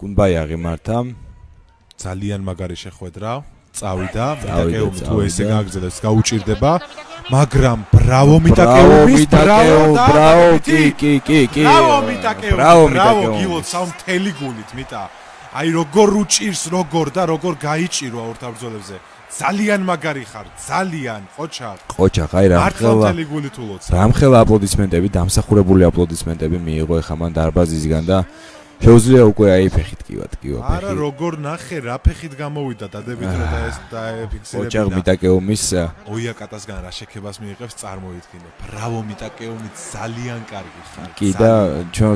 კუნბაია ღიმართა ძალიან მაგარი შეხვედრა. წავიდა მიტაკეუმი თუ ესე გააგზავნეს გაუჭირდება. მაგრამ ბრავო ბრავო მიტაკეუმი მიტაკეუმ ბრავო კი კი კი კი. ბრავო მიტაკეუმი ბრავო ბრავო მიტაკეუმ გილოთ სამთელი გულით მიტა. აი როგორ უჭირს როგორ და როგორ გაიჭირვა ორთაბრძოლებზე. ძალიან მაგარი ხარ ძალიან ყოჩა. ყოჩა ხაი რა ხელა მართლმთელი გულით ულოცა რამხელა აპლოდისმენტები დამსახურებული აპლოდისმენტები მიიღო ეხა მან დარბაზისგან და შეუძლია უკვე აი ფეხით კივა ტკივა არა ფეხი. როგორ ნახე რა ფეხით გამოვიდა დადებით რო და ეს დაეფიქსირებინა ოჯახ მიტაკეუმის ოიაკატასგან რა შექებას მიიღებს წარმოიდგინე ბრავო მიტაკეუმი ძალიან კარგი ხარ კი და ჩვენ